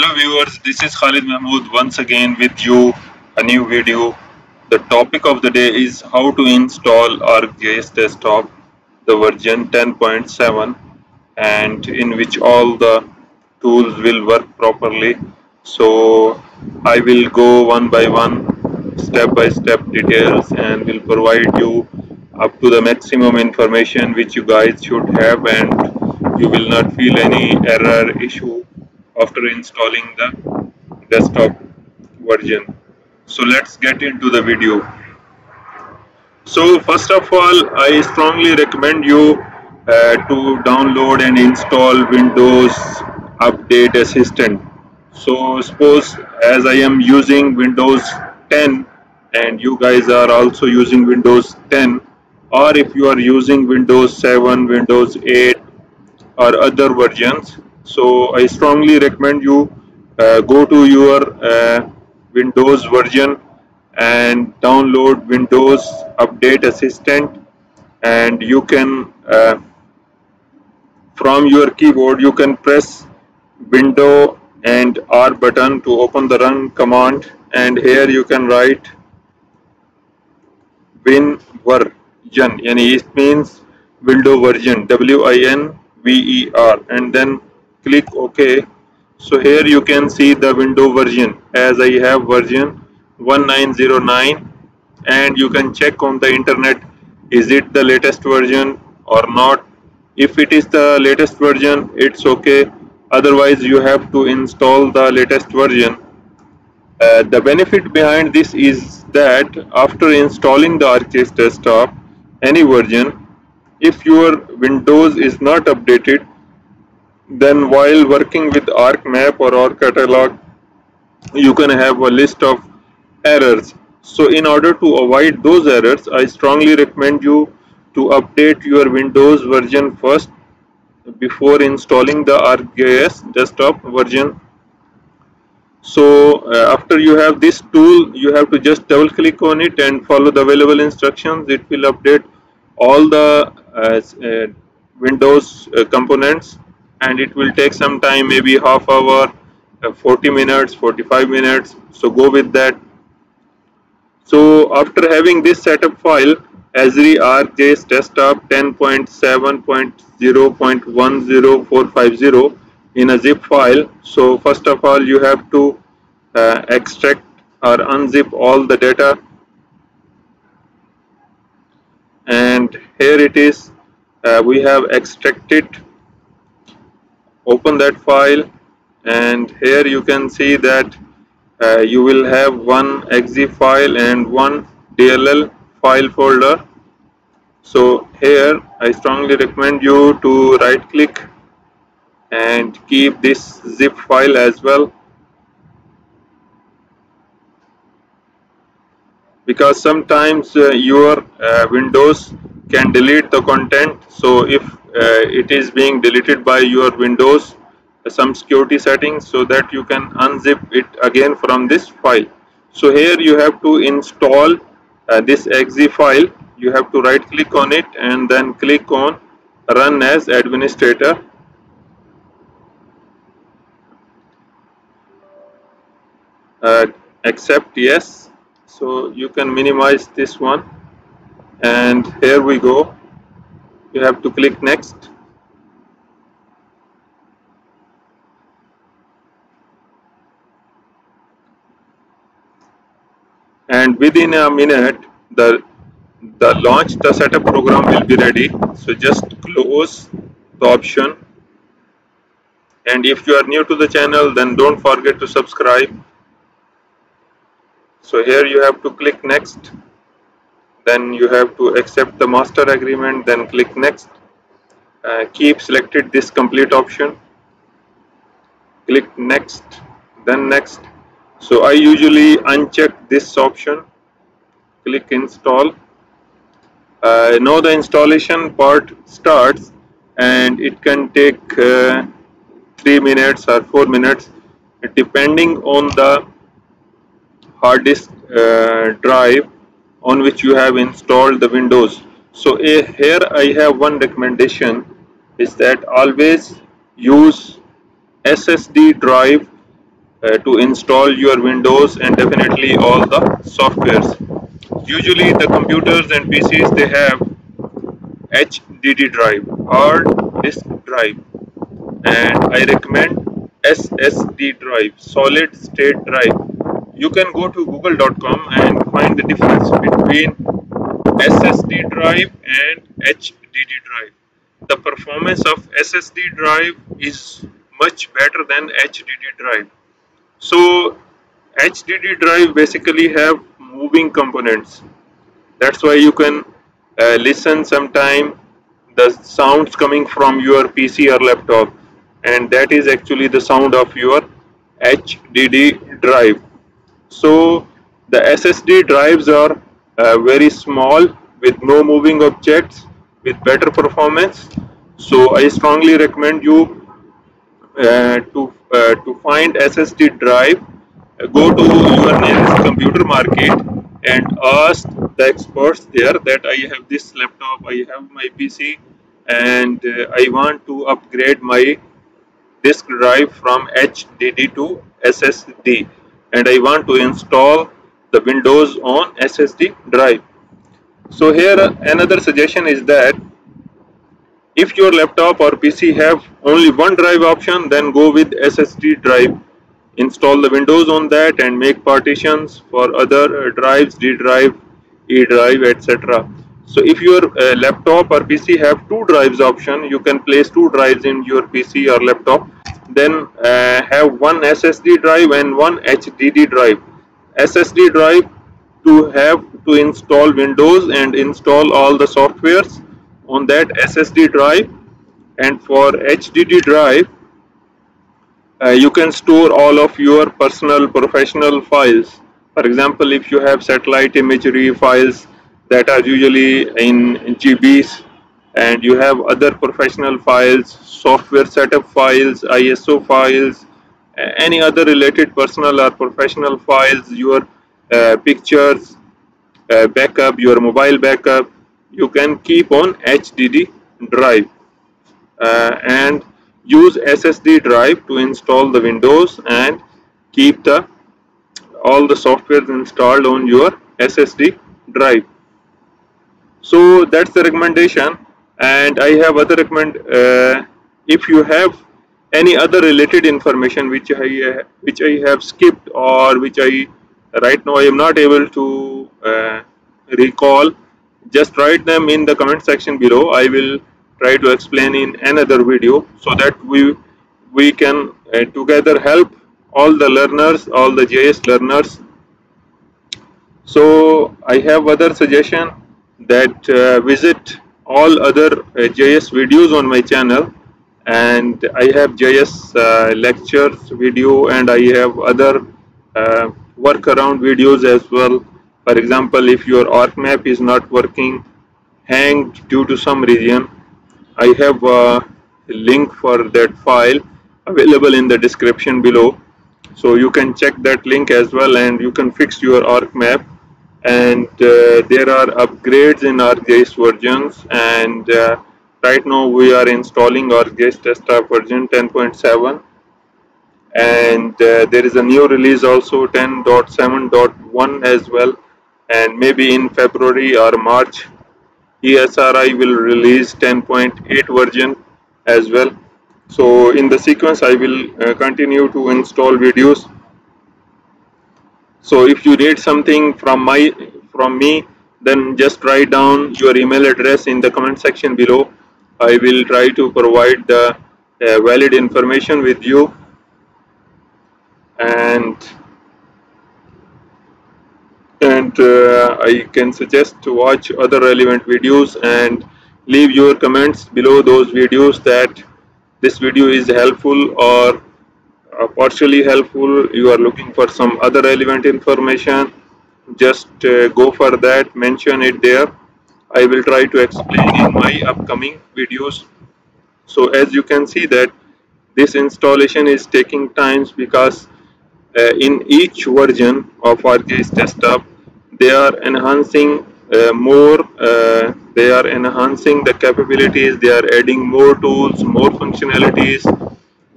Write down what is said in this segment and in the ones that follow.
Hello viewers, this is Khalid Mahmood once again with you a new video. The topic of the day is how to install ArcGIS Desktop the version 10.7 and in which all the tools will work properly. So I will go one by one step by step details and will provide you up to the maximum information which you guys should have and you will not feel any error issue after installing the desktop version. So let's get into the video. So first of all I strongly recommend you uh, to download and install Windows Update Assistant. So suppose as I am using Windows 10 and you guys are also using Windows 10 or if you are using Windows 7 Windows 8 or other versions so I strongly recommend you uh, go to your uh, Windows version and download Windows Update Assistant and you can uh, from your keyboard you can press window and R button to open the run command and here you can write win version. Yani it means window version. W I N V E R. And then click OK. So here you can see the window version. As I have version 1909 and you can check on the internet is it the latest version or not. If it is the latest version it's okay otherwise you have to install the latest version. Uh, the benefit behind this is that after installing the ArcGIS desktop any version if your windows is not updated then while working with ArcMap or ArcCatalog you can have a list of errors. So in order to avoid those errors I strongly recommend you to update your Windows version first before installing the ArcGIS desktop version. So uh, after you have this tool you have to just double click on it and follow the available instructions. It will update all the uh, uh, Windows uh, components and it will take some time maybe half hour uh, 40 minutes 45 minutes. So go with that. So after having this setup file Esri ArcGIS desktop 10.7.0.10450 in a zip file. So first of all you have to uh, extract or unzip all the data. And here it is. Uh, we have extracted open that file and here you can see that uh, you will have one exe file and one DLL file folder. So here I strongly recommend you to right click and keep this zip file as well. Because sometimes uh, your uh, windows can delete the content. So if it is being deleted by your Windows uh, some security settings so that you can unzip it again from this file. So here you have to install uh, this exe file. You have to right click on it and then click on run as administrator. Uh, accept yes. So you can minimize this one and here we go you have to click next. And within a minute the the launch the setup program will be ready. So just close the option. And if you are new to the channel then don't forget to subscribe. So here you have to click next then you have to accept the master agreement then click next. Uh, keep selected this complete option. Click next then next. So I usually uncheck this option. Click install. Uh, now the installation part starts and it can take uh, 3 minutes or 4 minutes depending on the hard disk uh, drive on which you have installed the windows so uh, here I have one recommendation is that always use SSD drive uh, to install your Windows and definitely all the softwares. Usually the computers and PCs they have HDD drive, hard disk drive and I recommend SSD drive, solid state drive. You can go to google.com and find the difference between SSD drive and HDD drive. The performance of SSD drive is much better than HDD drive. So HDD drive basically have moving components. That's why you can uh, listen sometime the sounds coming from your PC or laptop and that is actually the sound of your HDD drive. So the SSD drives are uh, very small with no moving objects with better performance. So I strongly recommend you uh, to uh, to find SSD drive. Uh, go to your nearest computer market and ask the experts there that I have this laptop, I have my PC, and uh, I want to upgrade my disk drive from HDD to SSD and I want to install the Windows on SSD drive. So here another suggestion is that if your laptop or PC have only one drive option then go with SSD drive. Install the Windows on that and make partitions for other drives, D drive, E drive etc. So if your uh, laptop or PC have two drives option, you can place two drives in your PC or laptop. Then uh, have one SSD drive and one HDD drive. SSD drive to have to install Windows and install all the softwares on that SSD drive. And for HDD drive, uh, you can store all of your personal professional files. For example, if you have satellite imagery files that are usually in GBs and you have other professional files, software setup files, ISO files, any other related personal or professional files, your uh, pictures, uh, backup, your mobile backup, you can keep on HDD drive uh, and use SSD drive to install the Windows and keep the all the software installed on your SSD drive so that's the recommendation. And I have other recommend uh, if you have any other related information which I which I have skipped or which I right now I am not able to uh, recall just write them in the comment section below. I will try to explain in another video so that we we can uh, together help all the learners all the GIS learners. So I have other suggestion that uh, visit all other uh, GIS videos on my channel. And I have GIS uh, lectures video and I have other uh, workaround videos as well. For example if your ArcMap is not working hanged due to some reason I have a link for that file available in the description below. So you can check that link as well and you can fix your ArcMap and uh, there are upgrades in ArcGIS versions. And uh, right now we are installing ArcGIS Desktop version 10.7 and uh, there is a new release also 10.7.1 as well. And maybe in February or March ESRI will release 10.8 version as well. So in the sequence I will uh, continue to install videos so if you need something from my from me then just write down your email address in the comment section below. I will try to provide the uh, valid information with you. And and uh, I can suggest to watch other relevant videos and leave your comments below those videos that this video is helpful or uh, partially helpful. You are looking for some other relevant information. Just uh, go for that. Mention it there. I will try to explain in my upcoming videos. So as you can see that this installation is taking times because uh, in each version of ArcGIS desktop they are enhancing uh, more uh, they are enhancing the capabilities. They are adding more tools more functionalities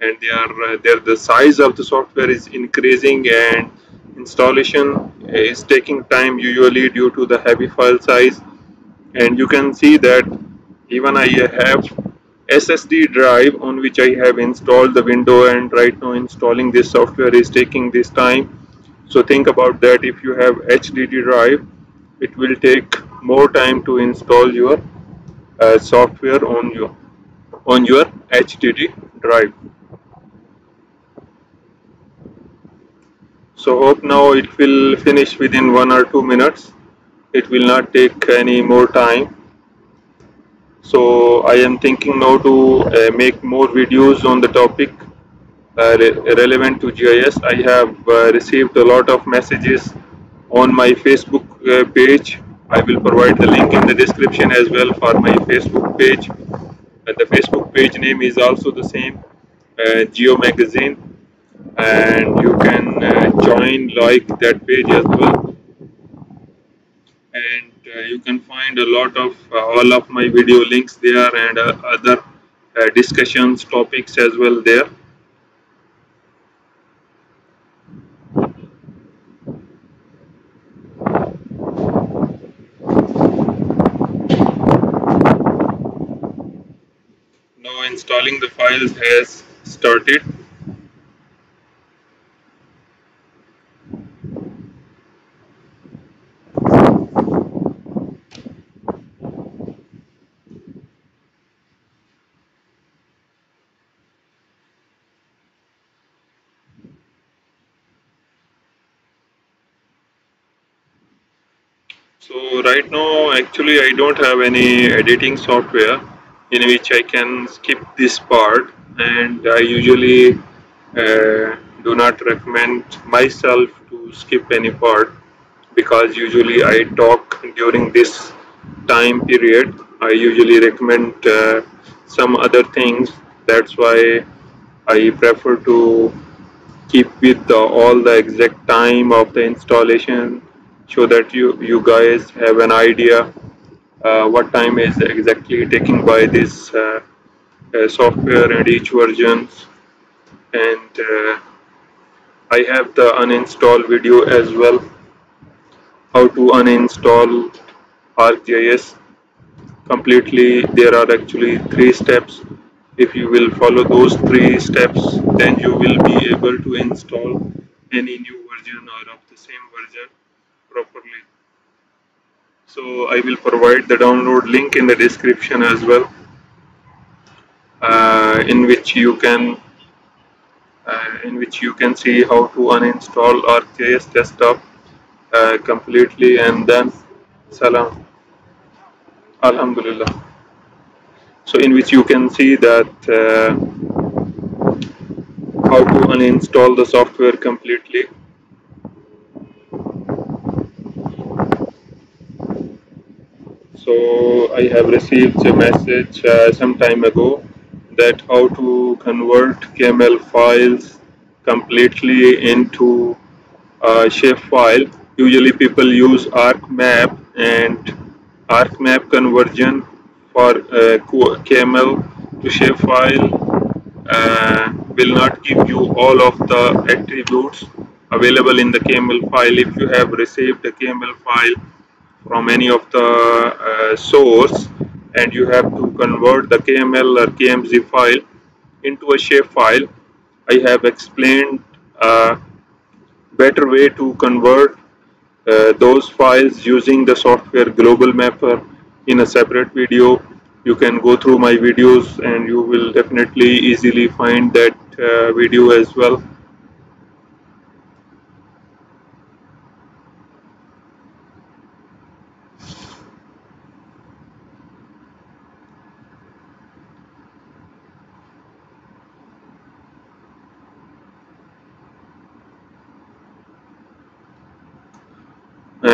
and they are uh, there the size of the software is increasing and installation is taking time usually due to the heavy file size. And you can see that even I have SSD drive on which I have installed the window and right now installing this software is taking this time. So think about that if you have HDD drive it will take more time to install your uh, software on your on your HDD drive so hope now it will finish within one or two minutes. It will not take any more time. So I am thinking now to uh, make more videos on the topic uh, re relevant to GIS I have uh, received a lot of messages on my Facebook uh, page. I will provide the link in the description as well for my Facebook page. And the Facebook page name is also the same uh, Geo Magazine and you can uh, join like that page as well. And uh, you can find a lot of uh, all of my video links there and uh, other uh, discussions topics as well there. Now installing the files has started so right now actually I don't have any editing software in which I can skip this part. And I usually uh, do not recommend myself to skip any part because usually I talk during this time period. I usually recommend uh, some other things. That's why I prefer to keep with the, all the exact time of the installation so that you you guys have an idea uh, what time is exactly taken by this uh, uh, software and each versions. And uh, I have the uninstall video as well. How to uninstall ArcGIS completely there are actually three steps. If you will follow those three steps then you will be able to install any new version or of the same version properly. So I will provide the download link in the description as well uh, in which you can uh, in which you can see how to uninstall ArcGIS desktop uh, completely and then salam alhamdulillah. So in which you can see that uh, how to uninstall the software completely. So I have received a message uh, some time ago that how to convert KML files completely into a shape file. Usually people use ArcMap and ArcMap conversion for uh, KML to shape file uh, will not give you all of the attributes available in the KML file. If you have received a KML file from any of the uh, source and you have to convert the KML or KMZ file into a shape file I have explained a better way to convert uh, those files using the software global mapper in a separate video. You can go through my videos and you will definitely easily find that uh, video as well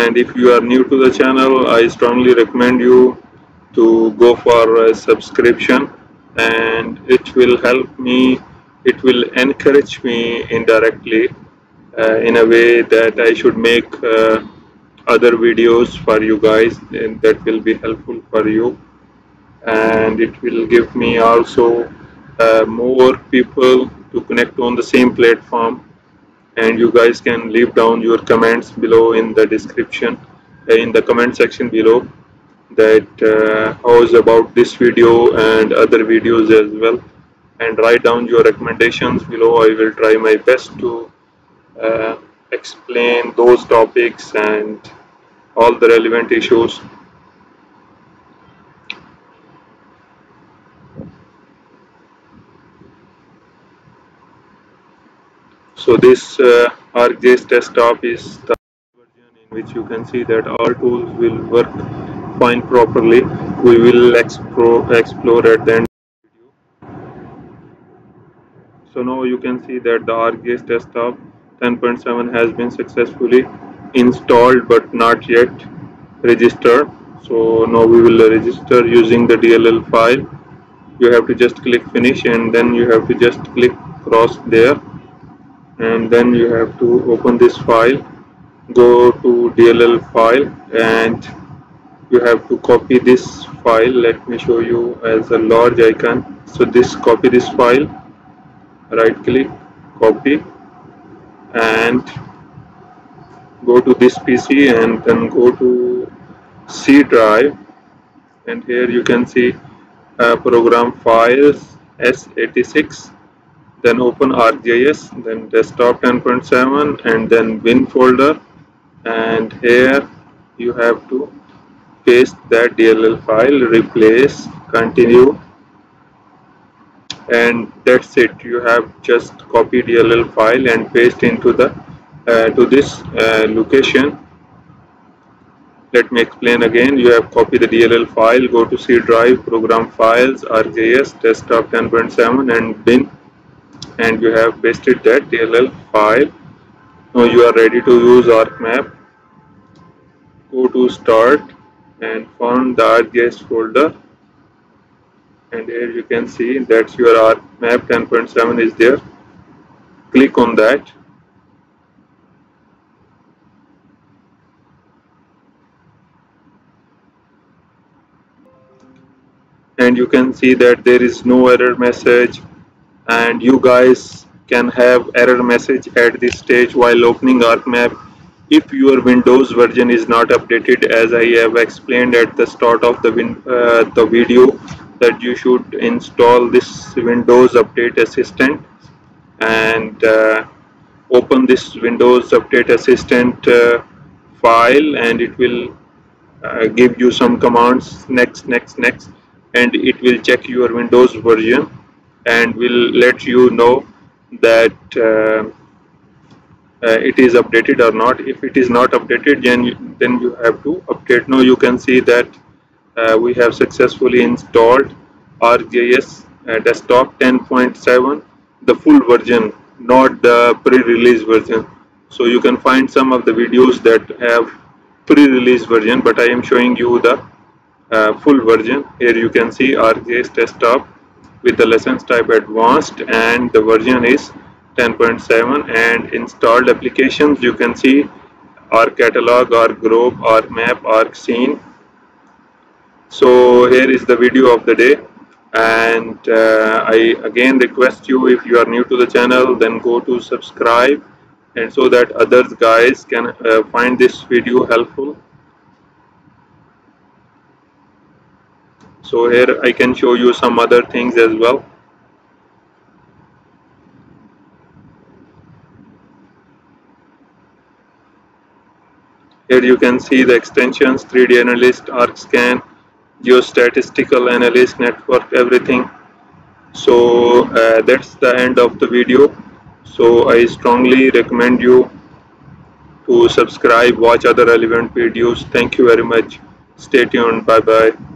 and if you are new to the channel I strongly recommend you to go for a subscription. And it will help me it will encourage me indirectly uh, in a way that I should make uh, other videos for you guys and that will be helpful for you. And it will give me also uh, more people to connect on the same platform and you guys can leave down your comments below in the description uh, in the comment section below that uh, how's about this video and other videos as well. And write down your recommendations below. I will try my best to uh, explain those topics and all the relevant issues so this uh, ArcGIS desktop is the version in which you can see that all tools will work fine properly. We will explore, explore at the end so now you can see that the ArcGIS desktop 10.7 has been successfully installed but not yet registered. So now we will register using the DLL file. You have to just click finish and then you have to just click cross there and then you have to open this file go to DLL file and you have to copy this file. Let me show you as a large icon. So this copy this file right click copy and go to this PC and then go to C drive. And here you can see uh, program files x86 then open ArcGIS then desktop 10.7 and then bin folder. And here you have to paste that DLL file replace continue. And that's it. You have just copied DLL file and paste into the uh, to this uh, location. Let me explain again. You have copied the DLL file go to C drive program files ArcGIS desktop 10.7 and bin and you have pasted that DLL file. Now you are ready to use ArcMap go to start and find the ArcGIS folder. And here you can see that your ArcMap 10.7 is there. Click on that. And you can see that there is no error message and you guys can have error message at this stage while opening ArcMap. If your Windows version is not updated as I have explained at the start of the, uh, the video that you should install this Windows Update Assistant and uh, open this Windows Update Assistant uh, file and it will uh, give you some commands next next next and it will check your Windows version and we'll let you know that uh, uh, it is updated or not. If it is not updated then you, then you have to update. Now you can see that uh, we have successfully installed ArcGIS uh, desktop 10.7 the full version not the pre-release version. So you can find some of the videos that have pre-release version but I am showing you the uh, full version. Here you can see ArcGIS desktop with the license type advanced and the version is 10.7 and installed applications you can see ArcCatalog, map ArcMap, scene. So here is the video of the day and uh, I again request you if you are new to the channel then go to subscribe and so that others guys can uh, find this video helpful so here I can show you some other things as well. Here you can see the extensions 3d analyst arcscan geostatistical analyst network everything. So uh, that's the end of the video. So I strongly recommend you to subscribe watch other relevant videos. Thank you very much. Stay tuned. Bye bye